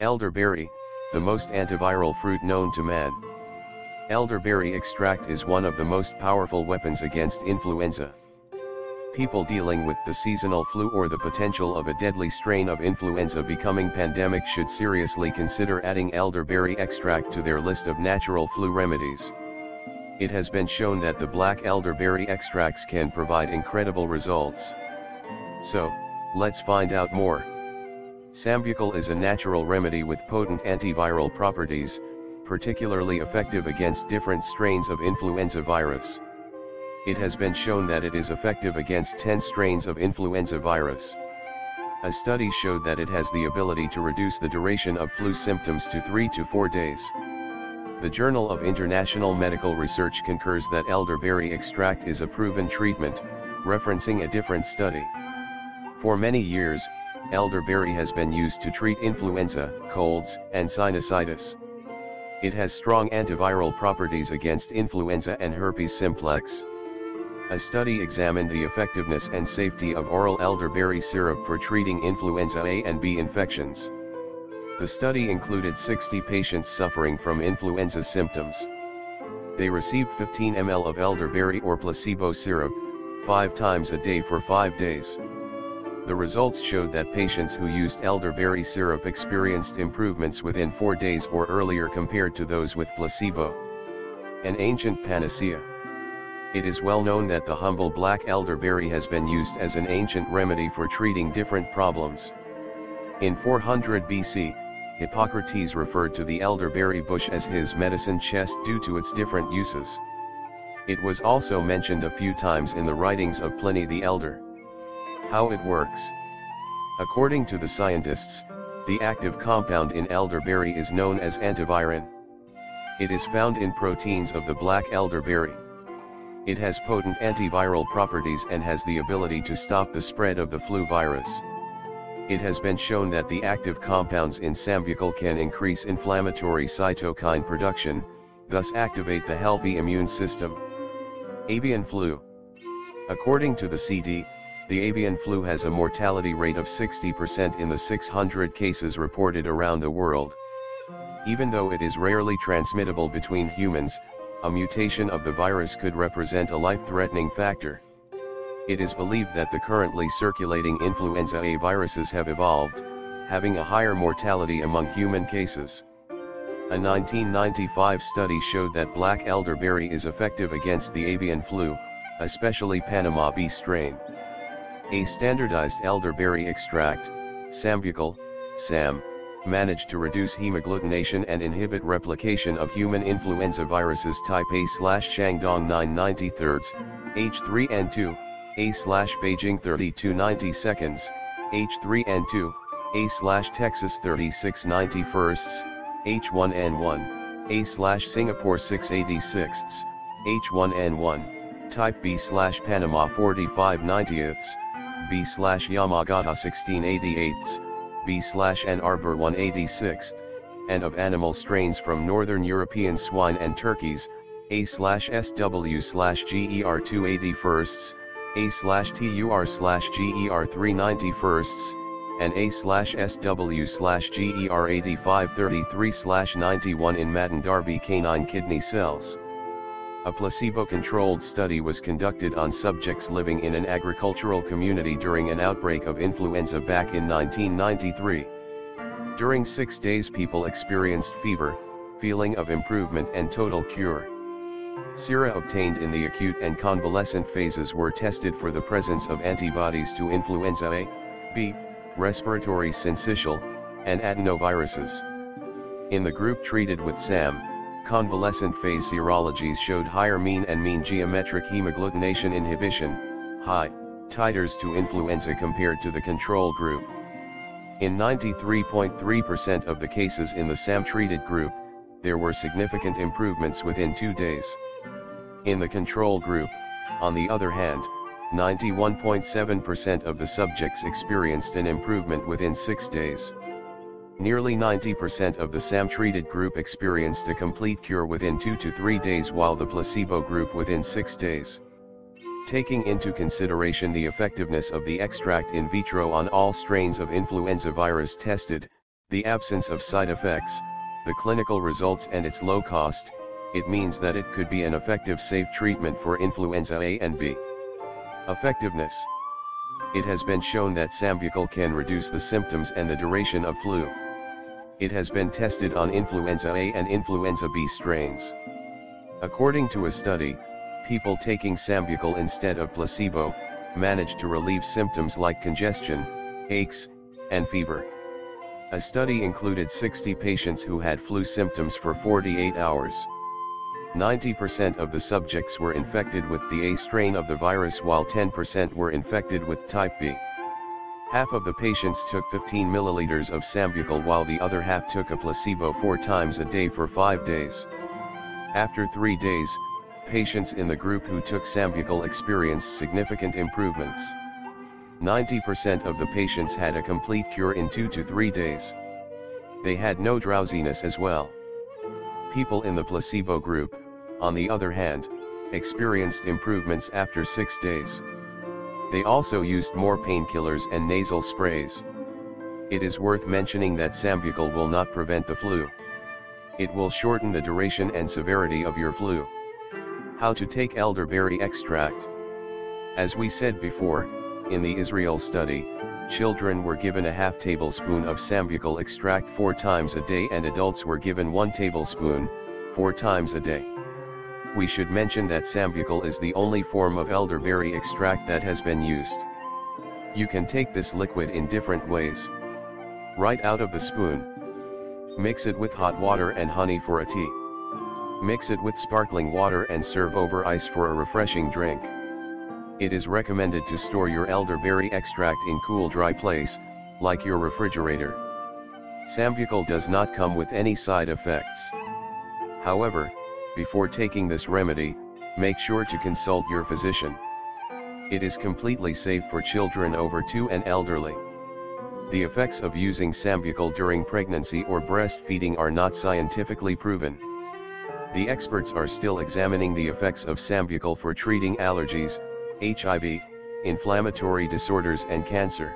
Elderberry, the most antiviral fruit known to man. Elderberry extract is one of the most powerful weapons against influenza. People dealing with the seasonal flu or the potential of a deadly strain of influenza becoming pandemic should seriously consider adding elderberry extract to their list of natural flu remedies. It has been shown that the black elderberry extracts can provide incredible results. So, let's find out more. Sambucol is a natural remedy with potent antiviral properties, particularly effective against different strains of influenza virus. It has been shown that it is effective against 10 strains of influenza virus. A study showed that it has the ability to reduce the duration of flu symptoms to 3 to 4 days. The Journal of International Medical Research concurs that elderberry extract is a proven treatment, referencing a different study. For many years, elderberry has been used to treat influenza, colds, and sinusitis. It has strong antiviral properties against influenza and herpes simplex. A study examined the effectiveness and safety of oral elderberry syrup for treating influenza A and B infections. The study included 60 patients suffering from influenza symptoms. They received 15 ml of elderberry or placebo syrup, 5 times a day for 5 days. The results showed that patients who used elderberry syrup experienced improvements within 4 days or earlier compared to those with placebo. An ancient panacea. It is well known that the humble black elderberry has been used as an ancient remedy for treating different problems. In 400 BC, Hippocrates referred to the elderberry bush as his medicine chest due to its different uses. It was also mentioned a few times in the writings of Pliny the Elder. How it works. According to the scientists, the active compound in elderberry is known as antivirin. It is found in proteins of the black elderberry. It has potent antiviral properties and has the ability to stop the spread of the flu virus. It has been shown that the active compounds in sambucol can increase inflammatory cytokine production, thus activate the healthy immune system. Avian flu. According to the CD, the avian flu has a mortality rate of 60% in the 600 cases reported around the world. Even though it is rarely transmittable between humans, a mutation of the virus could represent a life-threatening factor. It is believed that the currently circulating influenza A viruses have evolved, having a higher mortality among human cases. A 1995 study showed that black elderberry is effective against the avian flu, especially Panama B strain. A standardized elderberry extract, Sambucol, SAM, managed to reduce hemagglutination and inhibit replication of human influenza viruses type A slash Shandong 993, H3N2, A slash Beijing 3290 seconds, H3N2, A slash Texas 3691, H1N1, A slash Singapore 686, H1N1, type B slash Panama 4590ths, B slash Yamagata 1688, B slash Ann Arbor 186, and of animal strains from northern European swine and turkeys, A slash SW slash GER 281st, A slash TUR slash GER 391st, and A slash SW slash GER 8533 slash 91 in Madin Darby canine kidney cells. A placebo-controlled study was conducted on subjects living in an agricultural community during an outbreak of influenza back in 1993. During six days people experienced fever, feeling of improvement and total cure. Sera obtained in the acute and convalescent phases were tested for the presence of antibodies to influenza A, B, respiratory syncytial, and adenoviruses. In the group treated with SAM, convalescent phase serologies showed higher mean and mean geometric hemagglutination inhibition, high, titers to influenza compared to the control group. In 93.3% of the cases in the SAM-treated group, there were significant improvements within two days. In the control group, on the other hand, 91.7% of the subjects experienced an improvement within six days. Nearly 90% of the SAM-treated group experienced a complete cure within 2 to 3 days while the placebo group within 6 days. Taking into consideration the effectiveness of the extract in vitro on all strains of influenza virus tested, The absence of side effects, the clinical results and its low cost, it means that it could be an effective safe treatment for influenza A and B. Effectiveness It has been shown that Sambucol can reduce the symptoms and the duration of flu. It has been tested on influenza A and influenza B strains. According to a study, people taking Sambucol instead of placebo, managed to relieve symptoms like congestion, aches, and fever. A study included 60 patients who had flu symptoms for 48 hours. 90% of the subjects were infected with the A strain of the virus while 10% were infected with type B. Half of the patients took 15 milliliters of Sambucol while the other half took a placebo four times a day for five days. After three days, patients in the group who took Sambucol experienced significant improvements. 90% of the patients had a complete cure in 2 to 3 days. They had no drowsiness as well. People in the placebo group, on the other hand, experienced improvements after 6 days. They also used more painkillers and nasal sprays. It is worth mentioning that Sambucol will not prevent the flu. It will shorten the duration and severity of your flu. How to take elderberry extract. As we said before, in the Israel study, children were given a half tablespoon of Sambucol extract four times a day and adults were given one tablespoon, four times a day. We should mention that Sambucol is the only form of elderberry extract that has been used. You can take this liquid in different ways. Right out of the spoon. Mix it with hot water and honey for a tea. Mix it with sparkling water and serve over ice for a refreshing drink. It is recommended to store your elderberry extract in cool dry place, like your refrigerator. Sambucol does not come with any side effects. However, before taking this remedy, make sure to consult your physician. It is completely safe for children over 2 and elderly. The effects of using Sambucol during pregnancy or breastfeeding are not scientifically proven. The experts are still examining the effects of Sambucol for treating allergies, HIV, inflammatory disorders and cancer.